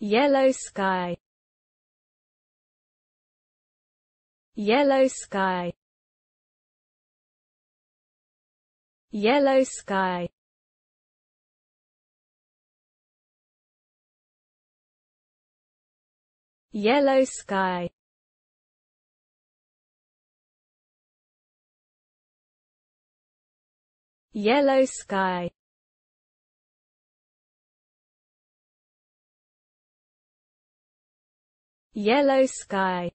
Yellow sky. Yellow sky. Yellow sky. Yellow sky. Yellow sky Yellow sky